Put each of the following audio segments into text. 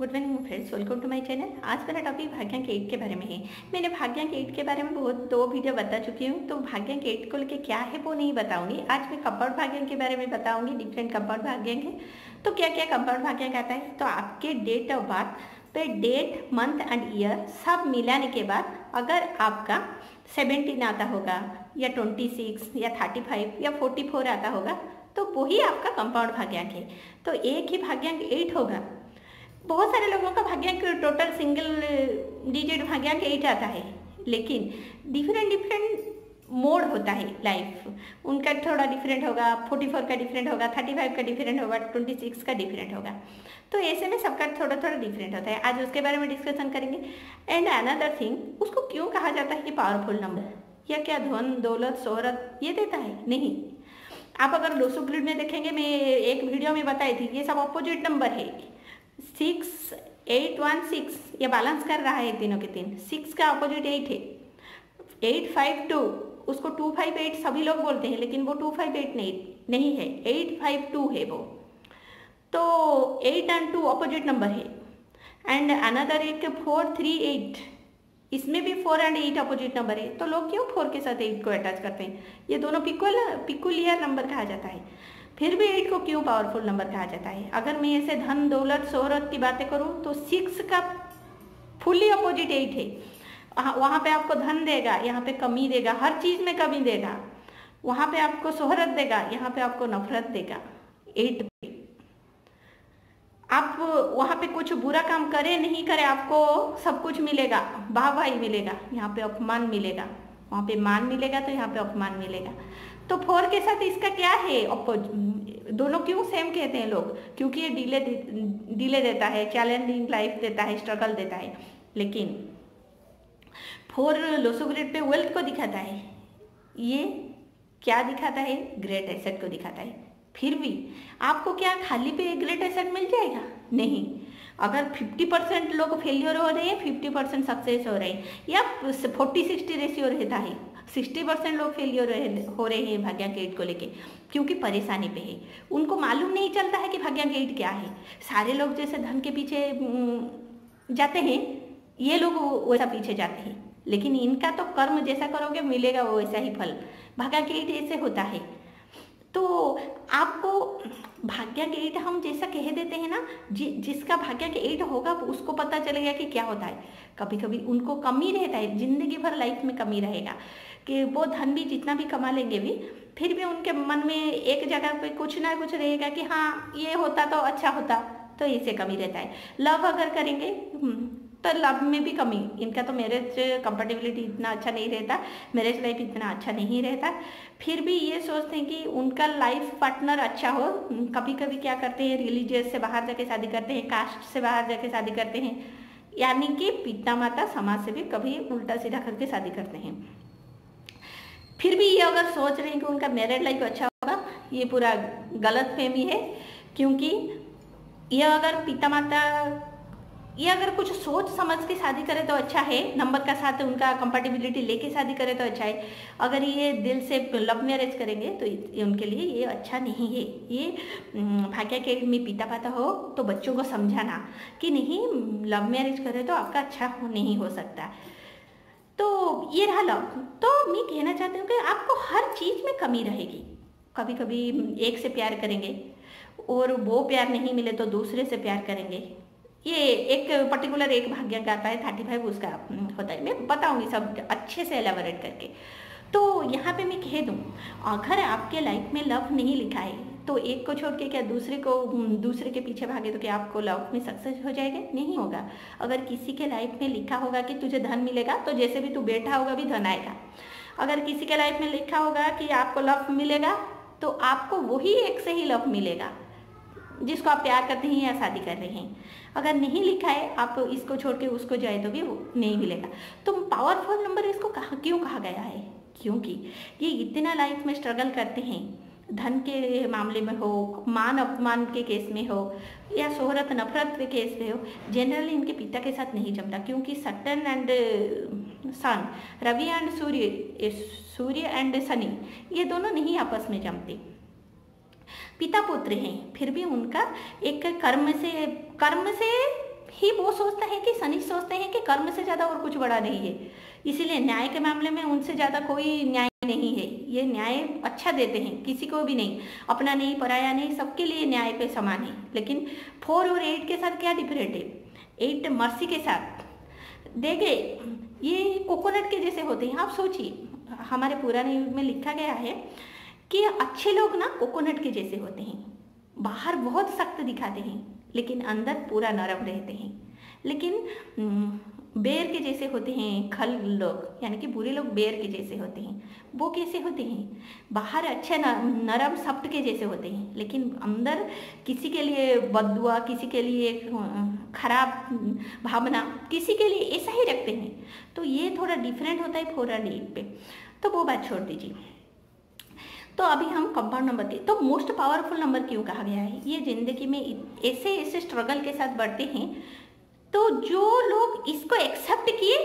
Good morning friends welcome to my channel आज मेरा topic भाग्यांक eight के बारे में है। मैंने भाग्यांक एट के बारे में बहुत दो वीडियो बता चुकी हूँ। तो भाग्यांक एट को लेके क्या है वो नहीं बताऊँगी। आज मैं कंपाउंड भाग्यांक के बारे में बताऊँगी। डिफरेंट कंपाउंड भाग्यांक है। तो क्या क्या कंपाउंड भाग्यांक आता है? तो आपके डेट ऑफ़ बर्थ पे डेट मंथ एंड ईयर सब मिलाने के बाद अगर आपका सेवेंटीन आता होगा, या ट्वेंटी सिक्स या थर्टी फाइव या फोर्टी फोर आता होगा तो वही आपका कंपाउंड भाग्यांक है। तो एक ही भाग्यांक एट होगा। बहुत सारे लोगों का भाग्यांक टोटल सिंगल डिजिट भाग्यांक एट आता है लेकिन डिफरेंट डिफरेंट मोड होता है लाइफ उनका थोड़ा डिफरेंट होगा फोर्टी फोर का डिफरेंट होगा थर्टी फाइव का डिफरेंट होगा ट्वेंटी सिक्स का डिफरेंट होगा। तो ऐसे में सबका थोड़ा थोड़ा डिफरेंट होता है। आज उसके बारे में डिस्कशन करेंगे। एंड अनदर थिंग उसको क्यों कहा जाता है कि पावरफुल नंबर या क्या धन, दौलत, शोहरत ये देता है? नहीं। आप अगर लोसो ग्रिड में देखेंगे, मैं एक वीडियो में बताई थी, ये सब अपोजिट नंबर है। सिक्स, एट, वन, सिक्स, ये बैलेंस कर रहा है तीनों के तीन। सिक्स का अपोजिट एट है। एट, फाइव, टू, उसको टू, फाइव, एट सभी लोग बोलते हैं, लेकिन वो टू, फाइव, एट नहीं नहीं है। एट, फाइव, टू है वो। तो eight and two opposite number है। एंड अनदर एक फोर थ्री एट इसमें भी four and eight opposite number है। तो लोग क्यों फोर के साथ एट को अटैच करते हैं? ये दोनों पिकुल पिकुलियर नंबर कहा जाता है। फिर भी एट को क्यों पावरफुल नंबर कहा जाता है? अगर मैं ऐसे धन, दौलत, शोहरत की बातें करूँ तो सिक्स का फुल्ली अपोजिट एट है। वहाँ पे आपको धन देगा, यहाँ पे कमी देगा, हर चीज़ में कमी देगा। वहाँ पे आपको शोहरत देगा, यहाँ पे आपको नफरत देगा। एट पे। आप वहाँ पे कुछ बुरा काम करे, नहीं करे, आपको सब कुछ मिलेगा। वाह मिलेगा, यहाँ पे अपमान मिलेगा। वहाँ पे मान मिलेगा तो यहाँ पे अपमान मिलेगा। तो फोर के साथ इसका क्या है? दोनों क्यों सेम कहते हैं लोग? क्योंकि ये डीले डीले देता है चैलेंजिंग लाइफ देता है स्ट्रगल देता है। लेकिन फोर लोसो ग्रेड पे वेल्थ को दिखाता है। ये क्या दिखाता है? ग्रेट एसेट को दिखाता है। फिर भी आपको क्या खाली पे ग्रेट एसेट मिल जाएगा? नहीं। अगर 50 परसेंट लोग फेलियर हो रहे हैं 50 परसेंट सक्सेस हो रहे हैं, या 40 60 रेशियो रहता है सिक्सटी परसेंट लोग फेलियर हो रहे हैं भाग्यांक एट को लेके क्योंकि परेशानी पे है। उनको मालूम नहीं चलता है कि भाग्यांक एट क्या है। सारे लोग जैसे धन के पीछे जाते हैं ये लोग वैसा पीछे जाते हैं। लेकिन इनका तो कर्म जैसा करोगे मिलेगा वो वैसा ही फल। भाग्यांक एट ऐसे होता है। तो आपको भाग्य के एट हम जैसा कह देते हैं ना जि, जिसका भाग्य के होगा उसको पता चलेगा कि क्या होता है। कभी कभी उनको कमी रहता है ज़िंदगी भर लाइफ में कमी रहेगा। कि वो धन भी जितना भी कमा लेंगे भी फिर भी उनके मन में एक जगह पे कुछ ना कुछ रहेगा कि हाँ ये होता तो अच्छा होता तो इसे कमी रहता है। लव अगर करेंगे हम्म, तो लव में भी कमी। इनका तो मैरिज कंपेटेबिलिटी इतना अच्छा नहीं रहता मैरिज लाइफ इतना अच्छा नहीं रहता। फिर भी ये सोचते हैं कि उनका लाइफ पार्टनर अच्छा हो। कभी कभी क्या करते हैं रिलीजियस से बाहर जाके शादी करते हैं कास्ट से बाहर जाके शादी करते हैं। यानी कि पिता माता समाज से भी कभी उल्टा सीधा करके शादी करते हैं। फिर भी ये अगर सोच रहे हैं कि उनका मैरिड लाइफ अच्छा होगा, ये पूरा गलत फहमी है, क्योंकि ये अगर पिता माता ये अगर कुछ सोच समझ के शादी करे तो अच्छा है, नंबर का साथ उनका कंपेटिबिलिटी लेके शादी करे तो अच्छा है। अगर ये दिल से लव मैरिज करेंगे तो ये उनके लिए ये अच्छा नहीं है। ये भाग्य के में पिता पाता हो तो बच्चों को समझाना कि नहीं, लव मैरिज करे तो आपका अच्छा नहीं हो सकता। तो ये रहा लव तो मैं कहना चाहती हूँ कि आपको हर चीज़ में कमी रहेगी। कभी कभी एक से प्यार करेंगे और वो प्यार नहीं मिले तो दूसरे से प्यार करेंगे। ये एक पर्टिकुलर एक भाग्य आता है थर्टी फाइव उसका होता है। मैं बताऊँगी सब अच्छे से एलेबोरेट करके। तो यहाँ पे मैं कह दूँ, अगर आपके लाइफ में लव नहीं लिखा है तो एक को छोड़ के क्या दूसरे को दूसरे के पीछे भागे तो क्या आपको लव में सक्सेस हो जाएगा? नहीं होगा। अगर किसी के लाइफ में लिखा होगा कि तुझे धन मिलेगा तो जैसे भी तू बैठा होगा भी धन आएगा। अगर किसी के लाइफ में लिखा होगा कि आपको लव मिलेगा तो आपको वही एक से ही लव मिलेगा, जिसको आप प्यार करते हैं या शादी कर रहे हैं। अगर नहीं लिखा है, आप इसको छोड़ के उसको जाए तो भी नहीं मिलेगा। तो पावरफुल नंबर इसको कहा, क्यों कहा गया है? क्योंकि ये इतना लाइफ में स्ट्रगल करते हैं। धन के मामले में हो, मान अपमान के केस में हो, या शोहरत, नफरत के केस में हो जनरली इनके पिता के साथ नहीं जमता, क्योंकि Saturn and sun Ravi and Surya Surya and Shani ये दोनों नहीं आपस में जमते। पिता पुत्र हैं, फिर भी उनका एक कर्म से कर्म से ही वो सोचता है कि शनि सोचते हैं कि कर्म से ज़्यादा और कुछ बड़ा नहीं है। इसीलिए न्याय के मामले में उनसे ज़्यादा कोई न्याय नहीं है। ये न्याय अच्छा देते हैं, किसी को भी नहीं। अपना नहीं, पराया नहीं, सबके लिए न्याय पे समान है। लेकिन फोर और एट के साथ क्या डिफरेंट है? एट मर्सी के साथ। देखे ये कोकोनट के जैसे होते हैं। आप सोचिए, हमारे पुराने युग में लिखा गया है कि अच्छे लोग ना कोकोनट के जैसे होते हैं। बाहर बहुत सख्त दिखाते हैं, लेकिन अंदर पूरा नरम रहते हैं। लेकिन बेर के जैसे होते हैं, खल लोग, यानी कि बुरे लोग बेर के जैसे होते हैं। वो कैसे होते हैं? बाहर अच्छे नरम सख्त के जैसे होते हैं, लेकिन अंदर किसी के लिए बदुआ, किसी के लिए खराब भावना, किसी के लिए ऐसा ही रखते हैं। तो ये थोड़ा डिफरेंट होता है फोर एट पे। तो वो बात छोड़ दीजिए। तो अभी हम कंपाउंड नंबर के तो मोस्ट पावरफुल नंबर क्यों कहा गया है? ये ज़िंदगी में ऐसे ऐसे स्ट्रगल के साथ बढ़ते हैं तो जो लोग इसको एक्सेप्ट किए,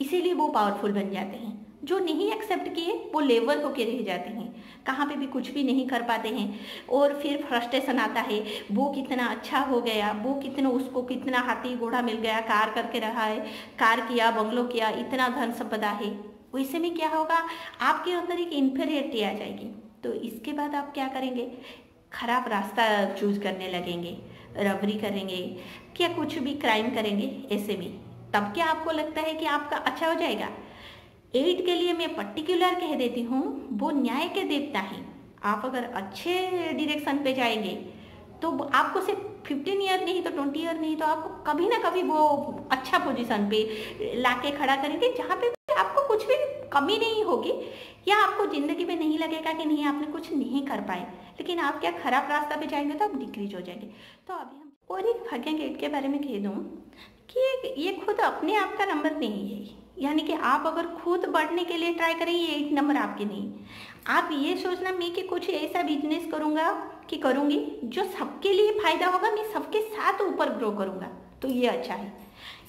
इसीलिए वो पावरफुल बन जाते हैं। जो नहीं एक्सेप्ट किए, वो लेवल होके रह जाते हैं। कहाँ पे भी कुछ भी नहीं कर पाते हैं। और फिर फ्रस्ट्रेशन आता है, वो कितना अच्छा हो गया, वो कितना उसको कितना हाथी घोड़ा मिल गया, कार करके रहा है, कार किया, बंगलो किया, इतना धन संपदा है। वैसे में क्या होगा, आपके अंदर एक इन्फेरियरिटी आ जाएगी। तो इसके बाद आप क्या करेंगे? खराब रास्ता चूज़ करने लगेंगे रबरी करेंगे क्या कुछ भी क्राइम करेंगे, ऐसे में, तब क्या आपको लगता है कि आपका अच्छा हो जाएगा? एट के लिए मैं पर्टिकुलर कह देती हूँ, वो न्याय के देवता हैं। आप अगर अच्छे डिरेक्शन पे जाएँगे तो आपको सिर्फ़ फिफ्टीन ईयर नहीं तो ट्वेंटी ईयर नहीं तो आपको कभी ना कभी वो अच्छा पोजीशन पे लाके खड़ा करेंगे, जहाँ पे आपको कुछ भी कमी नहीं होगी, या आपको ज़िंदगी में नहीं लगेगा कि नहीं, आपने कुछ नहीं कर पाए। लेकिन आप क्या खराब रास्ता पे जाएँगे तो आप डिक्रीज हो जाएँगे। तो अभी और एक भाग्य गेट के बारे में कह दूँ कि ये खुद अपने आप का नंबर नहीं है। यानी कि आप अगर खुद बढ़ने के लिए ट्राई करें, ये एक नंबर आपके नहीं। आप ये सोचना, मैं कि कुछ ऐसा बिज़नेस करूँगा कि करूँगी जो सबके लिए फ़ायदा होगा, मैं सबके साथ ऊपर ग्रो करूँगा। तो ये अच्छा है।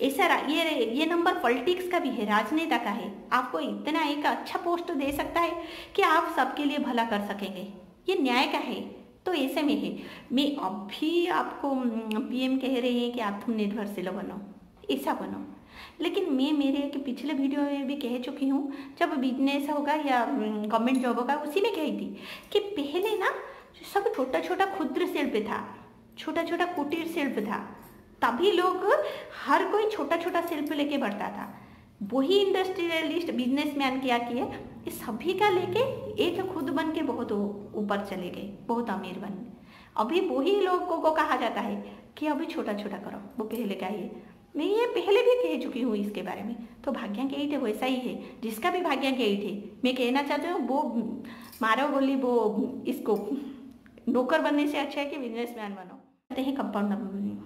ऐसा ये ये नंबर पॉलिटिक्स का भी है, राजनेता का है। आपको इतना एक अच्छा पोस्ट दे सकता है कि आप सबके लिए भला कर सकेंगे। ये न्याय का है। तो ऐसे में है। मैं अभी आपको पीएम कह रहे हैं कि आप तुम निर्भरशील बनो, ऐसा बनो। लेकिन मैं, मेरे एक पिछले वीडियो में भी कह चुकी हूँ, जब बिज़नेस होगा या गवर्नमेंट जॉब होगा, उसी में कही थी कि पहले ना सब छोटा छोटा क्षुद्र शिल्प था छोटा छोटा कुटीर शिल्प था, तभी लोग हर कोई छोटा छोटा शिल्प लेके बढ़ता था। वही इंडस्ट्रियलिस्ट बिजनेसमैन क्या किए सभी का लेके एक खुद बन के बहुत ऊपर चले गए, बहुत अमीर बन। अभी वही लोगों को कहा जाता है कि अभी छोटा छोटा करो, वो पहले का ही मैं ये पहले भी कह चुकी हूँ इसके बारे में तो भाग्यांक एट है वैसा ही है, जिसका भी भाग्यांक एट है। मैं कहना चाहती हूँ, वो मारो बोली, वो इसको नौकर बनने से अच्छा है कि बिजनेसमैन बनो। आते हैं कंपाउंड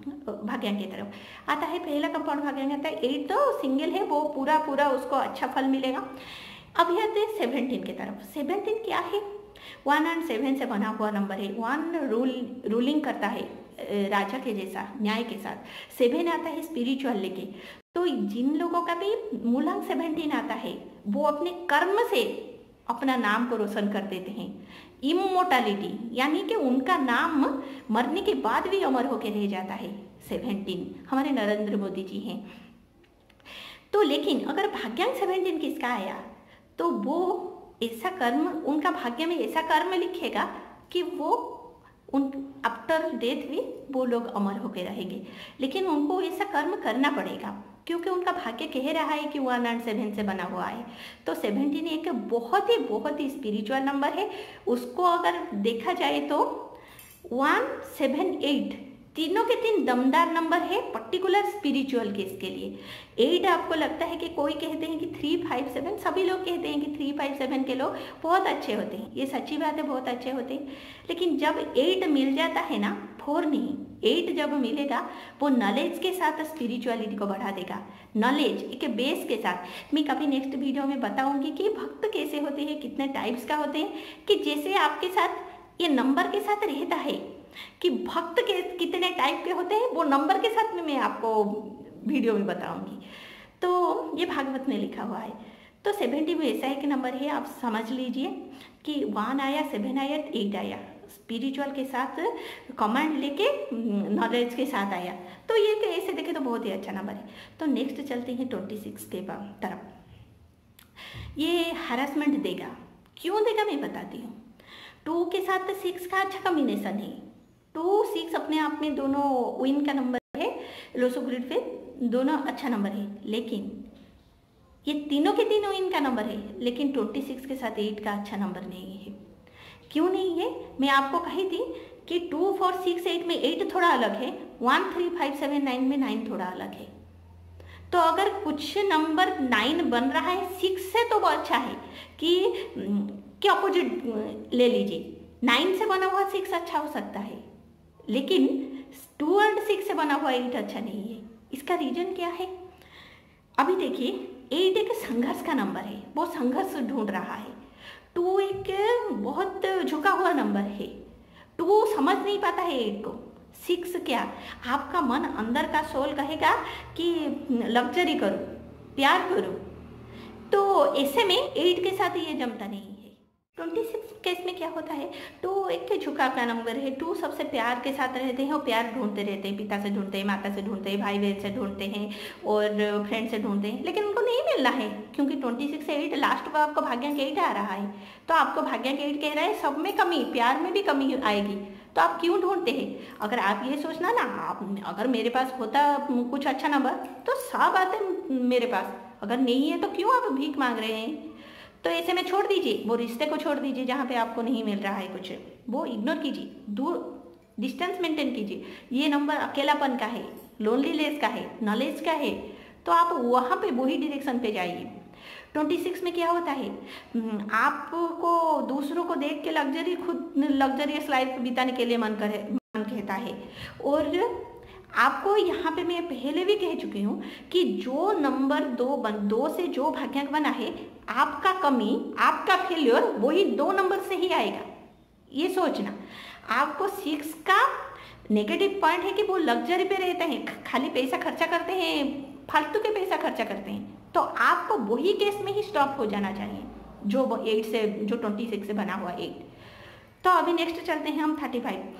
भाग्यांक की तरफ़। आता है पहला कंपाउंड भाग्यांक आता है एट तो सिंगल है, वो पूरा पूरा उसको अच्छा फल मिलेगा। अभी आते हैं सेवनटीन की तरफ़। सेवनटीन क्या है? वन एंड सेवन से बना हुआ नंबर है। वन रूल रूलिंग करता है राजा के जैसा, न्याय के साथ। सेवन आता है स्पिरिचुअल लेके। तो जिन लोगों का भी मूलांक सेवनटीन आता है, वो अपने कर्म से अपना नाम को रोशन कर देते हैं। इमोटालिटी यानी कि उनका नाम मरने के बाद भी अमर होकर रह जाता है। सेवेंटीन हमारे नरेंद्र मोदी जी हैं। तो लेकिन अगर भाग्यांक सेवेंटीन किसका आया? तो वो ऐसा कर्म, उनका भाग्य में ऐसा कर्म लिखेगा कि वो उन आफ्टर डेथ भी वो लोग अमर होकर रहेंगे। लेकिन उनको ऐसा कर्म करना पड़ेगा। क्योंकि उनका भाग्य कह रहा है कि वन एंड सेवन से बना हुआ है। तो सेवनटीन एक बहुत ही बहुत ही स्पिरिचुअल नंबर है। उसको अगर देखा जाए तो वन सेवन एट तीनों के तीन दमदार नंबर है पर्टिकुलर स्पिरिचुअल केस के लिए। एट आपको लगता है कि कोई कहते हैं कि थ्री फाइव सेवन सभी लोग कहते हैं कि थ्री फाइव सेवन के लोग बहुत अच्छे होते हैं। ये सच्ची बात है, बहुत अच्छे होते हैं। लेकिन जब एट मिल जाता है ना फोर नहीं एट जब मिलेगा, वो नॉलेज के साथ स्पिरिचुअलिटी को बढ़ा देगा। नॉलेज एक बेस के साथ। मैं कभी नेक्स्ट वीडियो में बताऊँगी कि भक्त कैसे होते हैं, कितने टाइप्स का होते हैं, कि जैसे आपके साथ, ये नंबर के साथ रहता है कि भक्त के कितने टाइप के होते हैं, वो नंबर के साथ में मैं आपको वीडियो में बताऊँगी। तो ये भागवत में लिखा हुआ है। तो सेवेंटी में ऐसा एक नंबर है, आप समझ लीजिए कि वन आया सेवन आया एट आया। स्पिरिचुअल के साथ कमांड लेके नॉलेज के साथ आया। तो ये कि ऐसे देखे तो बहुत ही अच्छा नंबर है। तो नेक्स्ट चलते हैं ट्वेंटी सिक्स के तरफ़। ये हरासमेंट देगा। क्यों देगा मैं बताती हूँ। टू के साथ सिक्स का अच्छा कॉम्बिनेशन है। टू सिक्स अपने आप में दोनों विन का नंबर है लोसो ग्रिड पे दोनों अच्छा नंबर है, लेकिन ये तीनों के तीनों इनका नंबर है, लेकिन ट्वेंटी सिक्स के साथ एट का अच्छा नंबर नहीं है। क्यों नहीं है? मैं आपको कही थी कि टू फोर सिक्स एट में एट थोड़ा अलग है one three five seven nine में नाइन थोड़ा अलग है। तो अगर कुछ नंबर नाइन बन रहा है सिक्स से तो वो अच्छा है कि कि अपोजिट ले लीजिए नाइन से बना हुआ सिक्स अच्छा हो सकता है। लेकिन टू एंड सिक्स से बना हुआ एट अच्छा नहीं है। इसका रीजन क्या है? अभी देखिए एट एक संघर्ष का नंबर है। वो संघर्ष ढूंढ रहा है। टू एक बहुत झुका हुआ नंबर है। टू समझ नहीं पाता है एट को। सिक्स क्या? आपका मन अंदर का सोल कहेगा कि लग्जरी करो, प्यार करो। तो ऐसे में एट के साथ ये जमता नहीं। ट्वेंटी सिक्स केस में क्या होता है? टू एक झुका का नंबर है। टू सबसे प्यार के साथ रहते हैं और प्यार ढूंढते रहते हैं। पिता से ढूंढते हैं, माता से ढूंढते हैं, भाई बहन से ढूंढते हैं और फ्रेंड से ढूंढते हैं। लेकिन उनको नहीं मिलना है क्योंकि ट्वेंटी सिक्स एट लास्ट पर आपको भाग्यांक एट आ रहा है। तो आपको भाग्यांक एट कह रहा है, सब में कमी, प्यार में भी कमी आएगी। तो आप क्यों ढूंढते हैं? अगर आप ये सोचना ना, आप अगर मेरे पास होता कुछ अच्छा नंबर तो सब आते मेरे पास। अगर नहीं है तो क्यों आप भीख मांग रहे हैं? तो ऐसे में छोड़ दीजिए वो रिश्ते को छोड़ दीजिए जहाँ पे आपको नहीं मिल रहा है कुछ। वो इग्नोर कीजिए दूर डिस्टेंस मेंटेन कीजिए। ये नंबर अकेलापन का है लोनलीनेस का है नॉलेज का है तो आप वहाँ पे वही डिरेक्शन पे जाइए। ट्वेंटी सिक्स में क्या होता है? हम्म, आपको दूसरों को देख के लग्जरी खुद लग्जरियस लाइफ बिताने के लिए मन करे मन कहता है। और आपको यहाँ पे मैं पहले भी कह चुकी हूँ कि जो नंबर दो बन, दो से जो भाग्यांक बना है, आपका कमी, आपका फेल्योर वही दो नंबर से ही आएगा। ये सोचना। आपको सिक्स का नेगेटिव पॉइंट है कि वो लग्जरी पे रहते हैं खाली पैसा खर्चा करते हैं, फालतू के पैसा खर्चा करते हैं तो आपको वही केस में ही स्टॉप हो जाना चाहिए, जो एट से, जो ट्वेंटी सिक्स से बना हुआ एट तो अभी नेक्स्ट चलते हैं हम थर्टी फाइव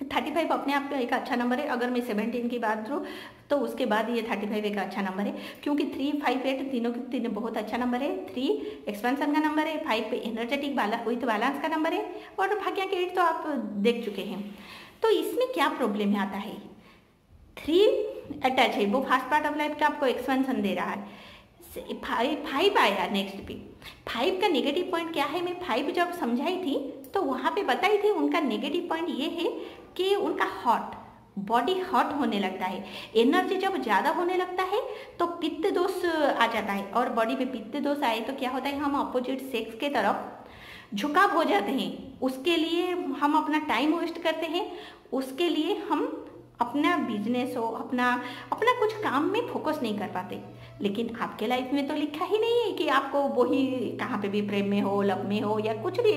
थर्टी फाइव अपने आप में एक अच्छा नंबर है। अगर मैं सेवनटीन की बात करूँ तो उसके बाद ये थर्टी फाइव एक अच्छा नंबर है। क्योंकि थ्री फाइव एट तीनों के तीनों बहुत अच्छा नंबर है। थ्री एक्सपेंशन का नंबर है, फाइव एनर्जेटिक बाला विथ बैलेंस का नंबर है, और भाग्या के एट तो आप देख चुके हैं। तो इसमें क्या प्रॉब्लम आता है? थ्री अटैच है, वो फास्ट पार्ट ऑफ़ लाइफ का आपको एक्सपेंशन दे रहा है। फाइव फाइव आया नेक्स्ट पे। फाइव का नेगेटिव पॉइंट क्या है? मैं फाइव जब समझाई थी तो वहाँ पे बताई थी, उनका नेगेटिव पॉइंट ये है कि उनका हॉट बॉडी हॉट होने लगता है। एनर्जी जब ज़्यादा होने लगता है तो पित्त दोष, आ जाता है। और बॉडी में पित्त दोष आए तो क्या होता है, हम अपोजिट सेक्स के तरफ़ झुकाव हो जाते हैं। उसके लिए हम अपना टाइम वेस्ट करते हैं। उसके लिए हम अपना बिज़नेस हो, अपना अपना कुछ काम में फोकस नहीं कर पाते। लेकिन आपके लाइफ में तो लिखा ही नहीं है कि आपको वही कहाँ पे भी प्रेम में हो लव में हो, या कुछ भी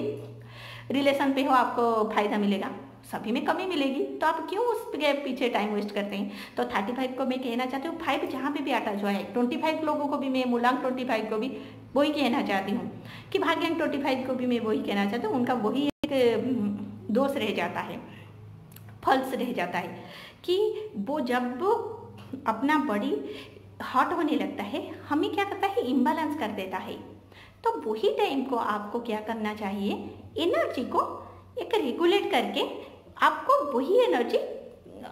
रिलेशन पे हो, आपको फ़ायदा मिलेगा। सभी में कमी मिलेगी। तो आप क्यों उसके पीछे टाइम वेस्ट करते हैं? तो थर्टी फाइव को मैं कहना चाहती हूँ फाइव जहाँ पे भी आता जो है ट्वेंटी फाइव लोगों को भी मैं मुलांग ट्वेंटी फाइव को भी वही कहना चाहती हूँ कि भाग्यांग ट्वेंटी फाइव को भी मैं वही कहना चाहती हूँ, उनका वही एक दोष रह जाता है, फल्स रह जाता है कि वो जब अपना बॉडी हॉट होने लगता है, हमें क्या करता है? इम्बैलेंस कर देता है। तो वही टाइम को आपको क्या करना चाहिए? एनर्जी को एक रेगुलेट करके आपको वही एनर्जी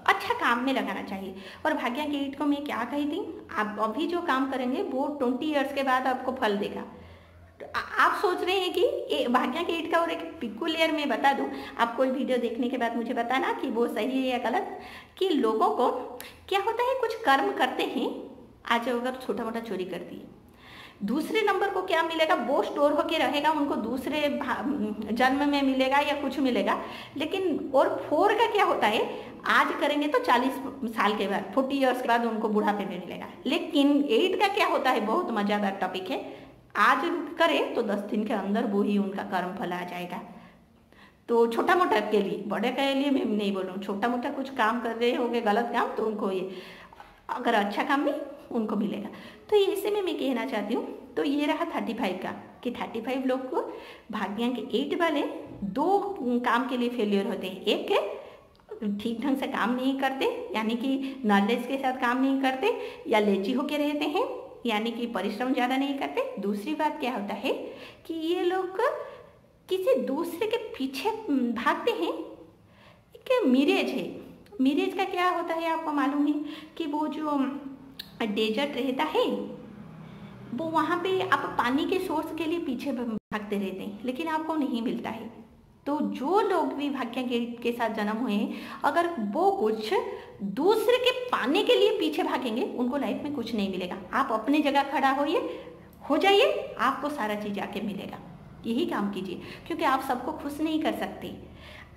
अच्छा काम में लगाना चाहिए। और भाग्या के ईट को मैं क्या कही थी? आप अभी जो काम करेंगे, वो ट्वेंटी ईयर्स के बाद आपको फल देगा। तो आप सोच रहे हैं कि भाग्या के ईट का और एक पिकुलियर में बता दूँ। आप कोई वीडियो देखने के बाद मुझे बताना कि वो सही है या गलत। कि लोगों को क्या होता है, कुछ कर्म करते हैं, आज अगर छोटा मोटा चोरी कर दिए। दूसरे नंबर को क्या मिलेगा? वो स्टोर होके रहेगा, उनको दूसरे जन्म में मिलेगा या कुछ मिलेगा। लेकिन, और फोर का क्या होता है? आज करेंगे तो चालीस साल के बाद फोर्टी ईयर्स के बाद उनको बुढ़ापे में मिलेगा। लेकिन एट का क्या होता है? बहुत मज़ेदार टॉपिक है। आज करें तो दस दिन के अंदर वो ही उनका कर्म फल आ जाएगा। तो छोटा मोटा के लिए, बड़े के लिए मैं नहीं बोलूँ छोटा मोटा कुछ काम कर रहे होंगे, गलत काम तो उनको ये, अगर अच्छा काम भी उनको मिलेगा। तो ऐसे में मैं कहना चाहती हूँ तो ये रहा थर्टी फाइव का, कि थर्टी फाइव लोग को भाग्यांक एट वाले दो काम के लिए फेलियर होते हैं। एक है ठीक ढंग से काम नहीं करते, यानी कि नॉलेज के साथ काम नहीं करते, या लेची होके रहते हैं, यानी कि परिश्रम ज़्यादा नहीं करते। दूसरी बात क्या होता है कि ये लोग किसी दूसरे के पीछे भागते हैं एक मिरेज है। मिरेज का क्या होता है आपको मालूम है कि वो जो डेजर्ट रहता है। वो वहाँ पे आप पानी के सोर्स के लिए पीछे भागते रहते हैं, लेकिन आपको नहीं मिलता है। तो जो लोग भी भाग्य के के साथ जन्म हुए हैं, अगर वो कुछ दूसरे के पाने के लिए पीछे भागेंगे, उनको लाइफ में कुछ नहीं मिलेगा। आप अपनी जगह खड़ा होइए, हो जाइए, आपको सारा चीज़ आके मिलेगा। यही काम कीजिए, क्योंकि आप सबको खुश नहीं कर सकते।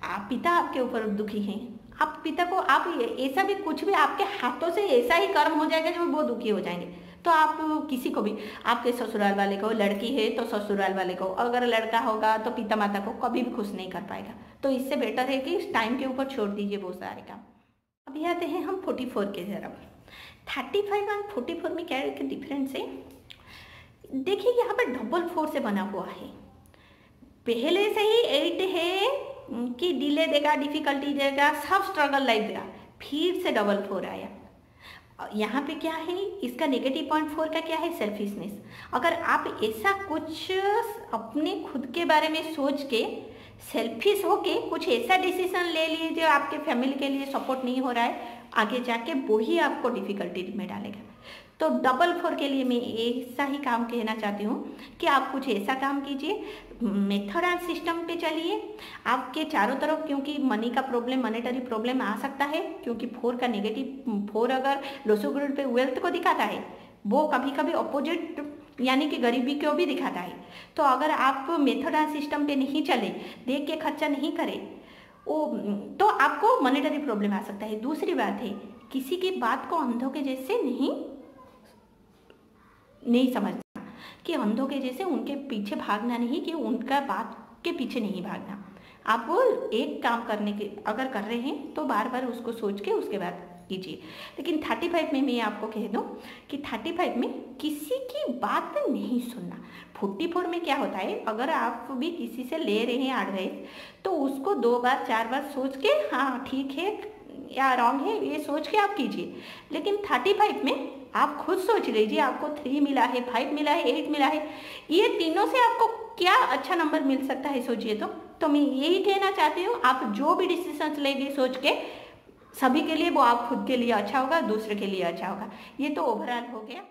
आप पिता आपके ऊपर दुखी हैं आप पिता को आप ऐसा भी कुछ भी आपके हाथों से ऐसा ही कर्म हो जाएगा जो वो दुखी हो जाएँगे। तो आप किसी को भी, आपके ससुराल वाले को, लड़की है तो ससुराल वाले को, अगर लड़का होगा तो पिता माता को कभी भी खुश नहीं कर पाएगा। तो इससे बेटर है कि इस टाइम के ऊपर छोड़ दीजिए वो सारे काम। अभी आते हैं हम फोर्टी फोर के तरफ़ thirty five and forty four में क्या डिफरेंस है? देखिए यहाँ पर डबल फोर से बना हुआ है। पहले से ही एट है कि डिले देगा डिफिकल्टी देगा, सब स्ट्रगल लाइफ देगा। फिर से डबल फोर आया। यहाँ पे क्या है? इसका नेगेटिव पॉइंट फोर का क्या है? सेल्फिशनेस अगर आप ऐसा कुछ अपने खुद के बारे में सोच के सेल्फिश होके कुछ ऐसा डिसीज़न ले लिए जो आपके फैमिली के लिए सपोर्ट नहीं हो रहा है, आगे जाके वो ही आपको डिफिकल्टी में डालेगा। तो डबल फोर के लिए मैं ऐसा ही काम कहना चाहती हूँ कि आप कुछ ऐसा काम कीजिए मेथड एंड सिस्टम पे चलिए। आपके चारों तरफ़, क्योंकि मनी का प्रॉब्लम मॉनेटरी प्रॉब्लम आ सकता है, क्योंकि फोर का नेगेटिव फोर अगर लोसो ग्रुड पे वेल्थ को दिखाता है, वो कभी कभी अपोजिट यानी कि गरीबी को भी दिखाता है। तो अगर आप मेथड एंड सिस्टम पे नहीं चले, देख के खर्चा नहीं करें वो तो आपको मॉनेटरी प्रॉब्लम आ सकता है। दूसरी बात है, किसी की बात को अंधों के जैसे नहीं नहीं समझना कि अंधों के जैसे उनके पीछे भागना नहीं, कि उनका बात के पीछे नहीं भागना। आप वो एक काम करने के, अगर कर रहे हैं तो बार बार उसको सोच के उसके बाद कीजिए। लेकिन थर्टी फाइव में मैं आपको कह दूँ कि थर्टी फाइव में किसी की बात नहीं सुनना। फोर्टी फोर में क्या होता है, अगर आप भी किसी से ले रहे हैं एडवाइस तो उसको दो बार, चार बार सोच के हाँ ठीक है या रॉन्ग है, ये सोच के आप कीजिए। लेकिन थर्टी फाइव में आप खुद सोच लीजिए, आपको थ्री मिला है फाइव मिला है एट मिला है, ये तीनों से आपको क्या अच्छा नंबर मिल सकता है सोचिए तो। तो मैं यही कहना चाहती हूँ, आप जो भी डिसीज़न लेंगे सोच के, सभी के लिए वो आप खुद के लिए अच्छा होगा, दूसरे के लिए अच्छा होगा। ये तो ओवरऑल हो गया।